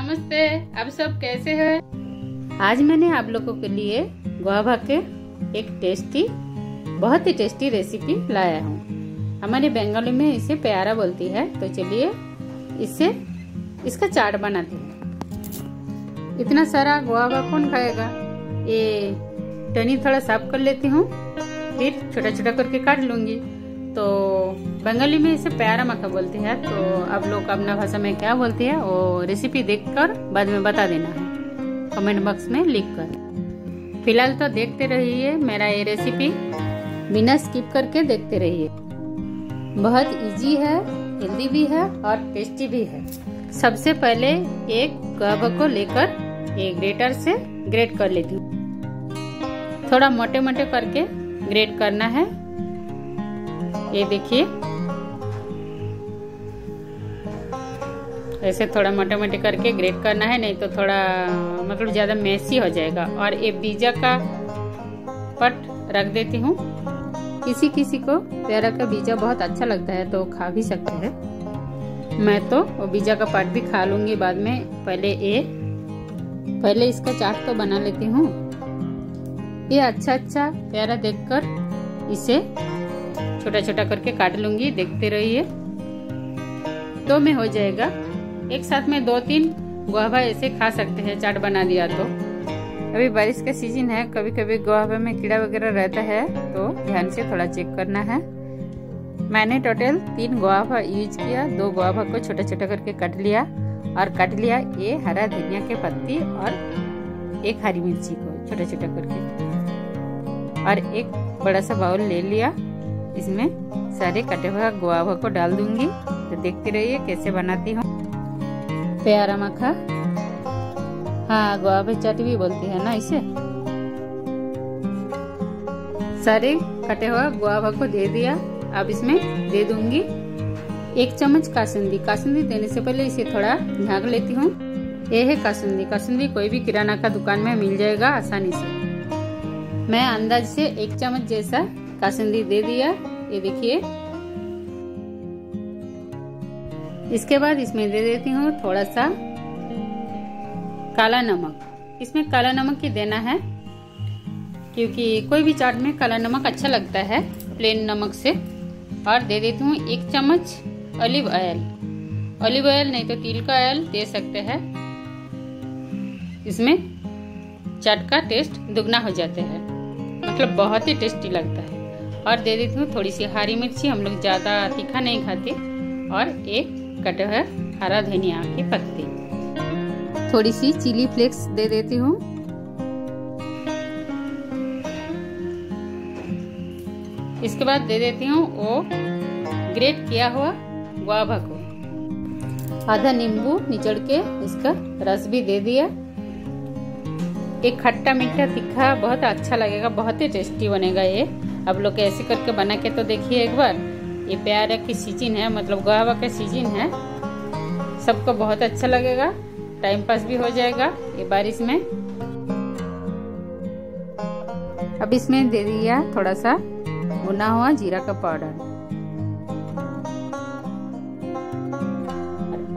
नमस्ते, आप सब कैसे हैं? आज मैंने आप लोगों के लिए गुआवा के एक टेस्टी, बहुत ही टेस्टी रेसिपी लाया हूँ। हमारे बंगाली में इसे प्यारा बोलती है तो चलिए इससे इसका चाट बनाते हैं। इतना सारा गुआवा कौन खाएगा? ये टनी थोड़ा साफ़ कर लेती हूँ, फिर छोटा छोटा करके काट लूँगी। तो बंगाली में इसे प्यारा मक्का बोलते हैं। तो आप लोग अपना भाषा में क्या बोलते हैं, वो रेसिपी देखकर बाद में बता देना है। कमेंट बॉक्स में लिख कर। फ़िलहाल तो देखते रहिए मेरा ये रेसिपी बिना स्किप करके देखते रहिए। बहुत इजी है हेल्दी भी है और टेस्टी भी है। सबसे पहले एक गवा को लेकर एक ग्रेटर से ग्रेट कर लेती हूँ। थोड़ा मोटे मोटे करके ग्रेट करना है। ये देखिए। ऐसे थोड़ा मोटे मोटे करके ग्रेट करना है, नहीं तो थोड़ा मतलब ज़्यादा मेसी हो जाएगा। और ये बीजा का पट रख देती हूँ। किसी किसी को प्यारा का बीजा बहुत अच्छा लगता है तो खा भी सकते हैं। मैं तो वो बीजा का पट भी खा लूँगी बाद में। पहले ये, पहले इसका चाट तो बना लेती हूँ। ये अच्छा अच्छा प्यारा देखकर इसे छोटा छोटा करके काट लूँगी, देखते रहिए। तो में हो जाएगा। एक साथ में दो तीन गुआवा ऐसे खा सकते हैं, चाट बना दिया तो। अभी बारिश का सीज़न है कभी कभी गुआभा में कीड़ा वगैरह रहता है तो ध्यान से थोड़ा चेक करना है। मैंने टोटल तीन गुआभा यूज़ किया, दो गुआभा को छोटा छोटा करके काट लिया, और काट लिया ये हरा धनिया के पत्ती और एक हरी मिर्ची को छोटा छोटा करके। और एक बड़ा सा बाउल ले लिया। इसमें सारे कटे हुए गुआवा को डाल दूँगी। तो देखते रहिए कैसे बनाती हूँ। प्यारा मखा। हाँ गुआवा चाट भी बोलती है ना इसे। सारे कटे हुआ गुआवा को दे दिया। अब इसमें दे दूँगी एक चम्मच कासुंदी। कासुंदी देने से पहले इसे थोड़ा झाग लेती हूँ। ये है कासुंदी। कासुंदी कोई भी किराना का दुकान में मिल जाएगा आसानी से। मैं अंदाज से एक चम्मच जैसा कासुंदी दे दिया। ये देखिए। इसके बाद इसमें दे देती हूँ थोड़ा सा काला नमक। इसमें काला नमक ही देना है, क्योंकि कोई भी चाट में काला नमक अच्छा लगता है, प्लेन नमक से। और दे देती हूँ एक चम्मच ऑलिव ऑयल। ऑलिव ऑयल नहीं तो तिल का ऑयल दे सकते हैं। इसमें चाट का टेस्ट दुगना हो जाता है। मतलब बहुत ही टेस्टी लगता है। और दे देती हूँ थोड़ी सी हरी मिर्ची, हम लोग ज़्यादा तीखा नहीं खाते। और एक कटे हुए हरा धनिया के पत्ते। थोड़ी सी चिली फ्लेक्स दे देती हूँ। इसके बाद दे देती हूँ वो ग्रेट किया हुआ गुआभा को। आधा नींबू निचड़ के इसका रस भी दे दिया। एक खट्टा मीठा तीखा बहुत अच्छा लगेगा, बहुत ही टेस्टी बनेगा ये। अब लोग ऐसे करके बना के तो देखिए एक बार। ये प्यारा की सीज़न है मतलब गुआवा का सीज़न है। सबको बहुत अच्छा लगेगा टाइम पास भी हो जाएगा ये बारिश में। अब इसमें दे दिया थोड़ा सा भुना हुआ जीरा का पाउडर।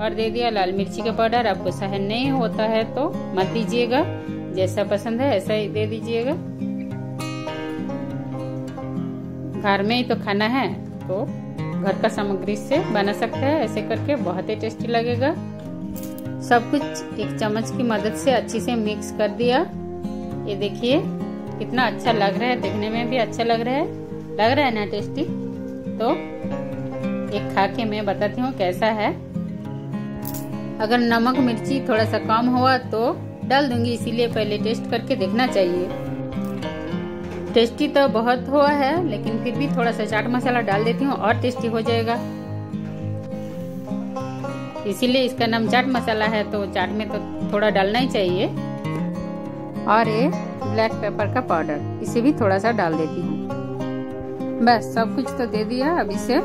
और दे दिया लाल मिर्ची का पाउडर। आपको सहन नहीं होता है तो मत दीजिएगा। जैसा पसंद है ऐसा ही दे दीजिएगा। घर में ही तो खाना है तो घर का सामग्री से बना सकते हैं। ऐसे करके बहुत ही टेस्टी लगेगा। सब कुछ एक चम्मच की मदद से अच्छी से मिक्स कर दिया। ये देखिए, कितना अच्छा लग रहा है। देखने में भी अच्छा लग रहा है। लग रहा है ना टेस्टी? तो एक खा के मैं बताती हूँ कैसा है। अगर नमक, मिर्ची थोड़ा सा कम हुआ तो डाल दूँगी, इसीलिए पहले टेस्ट करके देखना चाहिए। टेस्टी तो बहुत हुआ है, लेकिन फिर भी थोड़ा सा चाट मसाला डाल देती हूँ और टेस्टी हो जाएगा। इसीलिए इसका नाम चाट मसाला है तो चाट में तो थोड़ा डालना ही चाहिए। और ये ब्लैक पेपर का पाउडर इसे भी थोड़ा सा डाल देती हूँ। बस, सब कुछ तो दे दिया, अब इसे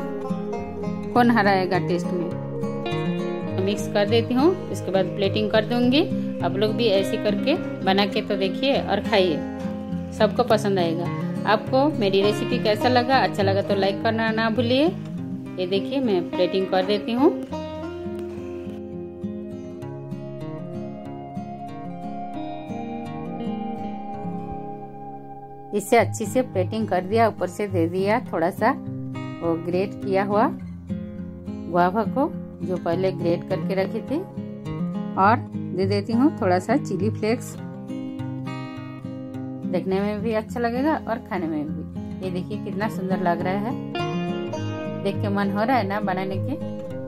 कौन हराएगा टेस्ट में? मिक्स कर देती हूँ उसके बाद प्लेटिंग कर दूँगी। आप लोग भी ऐसे करके बना के तो देखिए और खाइए। सबको पसंद आएगा। आपको मेरी रेसिपी कैसा लगा अच्छा लगा तो लाइक करना ना भूलिए। ये देखिए, मैं प्लेटिंग कर देती हूँ। इसे अच्छी से प्लेटिंग कर दिया, ऊपर से दे दिया, थोड़ा सा वो ग्रेट किया हुआ गुआवा को। जो पहले ग्रेट करके रखी थी। और दे देती हूँ थोड़ा सा चिली फ्लेक्स देखने में भी अच्छा लगेगा और खाने में भी। ये देखिए कितना सुंदर लग रहा है। देख के मन हो रहा है ना बनाने के?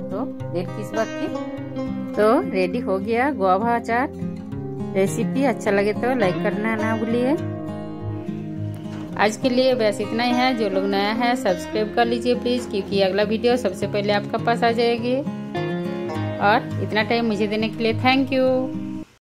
तो देर किस बात की। तो रेडी हो गया गुआवा अचार। रेसिपी अच्छा लगे तो लाइक करना ना भूलिए। आज के लिए बस इतना ही है। जो लोग नया है सब्सक्राइब कर लीजिए प्लीज़ क्योंकि अगला वीडियो सबसे पहले आपका पास आ जाएगी। और इतना टाइम मुझे देने के लिए थैंक यू